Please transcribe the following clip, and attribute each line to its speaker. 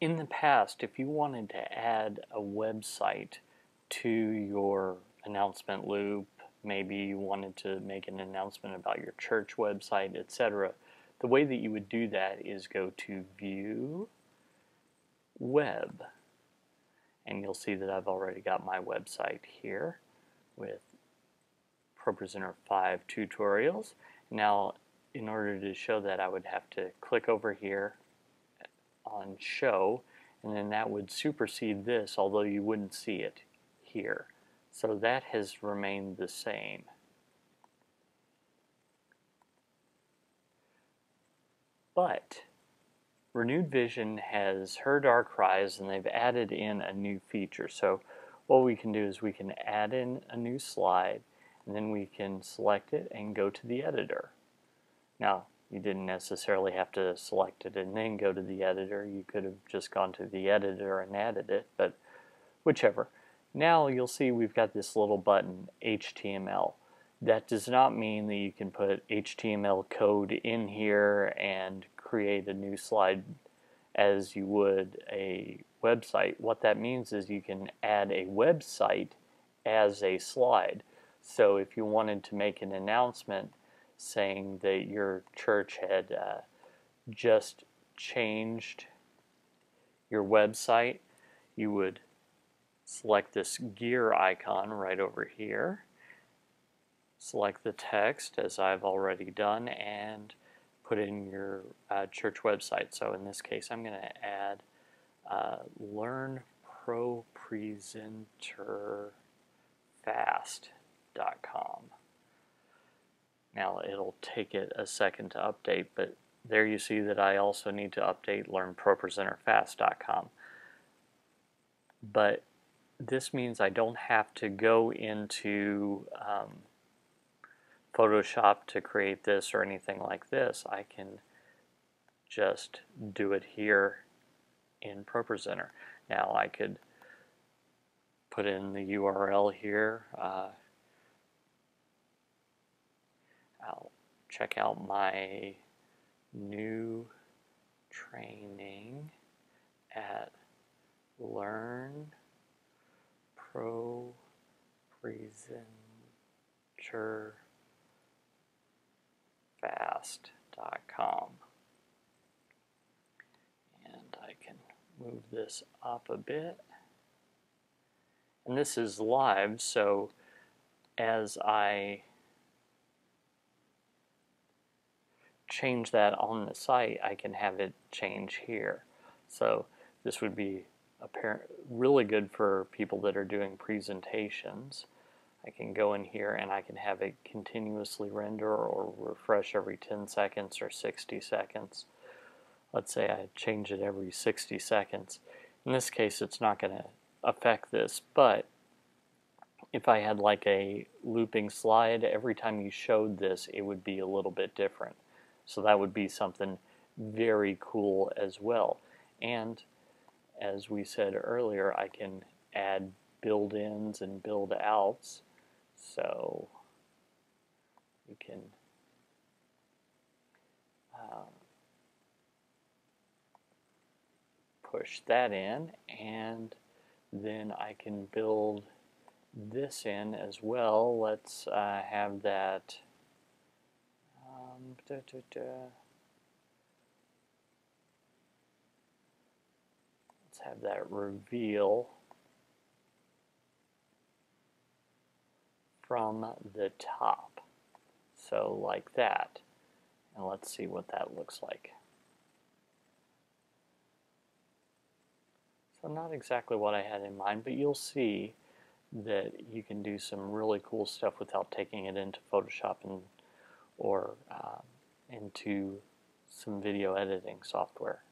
Speaker 1: in the past, if you wanted to add a website to your announcement loop, maybe you wanted to make an announcement about your church website, etc., the way that you would do that is go to View, Web, and you'll see that I've already got my website here with ProPresenter 5 tutorials. Now, in order to show that, I would have to click over here on Show, and then that would supersede this, although you wouldn't see it here. So that has remained the same. But Renewed Vision has heard our cries and they've added in a new feature. So what we can do is we can add in a new slide and then we can select it and go to the editor. Now you didn't necessarily have to select it and then go to the editor. You could have just gone to the editor and added it, but whichever. Now you'll see we've got this little button, HTML. That does not mean that you can put HTML code in here and create a new slide as you would a website. What that means is you can add a website as a slide. So if you wanted to make an announcement saying that your church had uh, just changed your website, you would select this gear icon right over here select the text as I've already done and put in your uh, church website. So in this case, I'm going to add uh, learnpropresenterfast.com. Now it'll take it a second to update, but there you see that I also need to update learnpropresenterfast.com. But this means I don't have to go into um, Photoshop to create this or anything like this. I can just do it here in ProPresenter. Now I could put in the URL here. Uh, check out my new training at Learn Pro Presenter fast.com. And I can move this up a bit. And this is live, so as I change that on the site, I can have it change here. So this would be apparent, really good for people that are doing presentations. I can go in here and I can have it continuously render or refresh every 10 seconds or 60 seconds. Let's say I change it every 60 seconds. In this case it's not going to affect this, but if I had like a looping slide, every time you showed this it would be a little bit different. So that would be something very cool as well. And as we said earlier, I can add build-ins and build-outs so you can um, push that in and then I can build this in as well. Let's uh, have that um, da, da, da. let's have that reveal from the top. So like that. And let's see what that looks like. So not exactly what I had in mind, but you'll see that you can do some really cool stuff without taking it into Photoshop and or um, into some video editing software.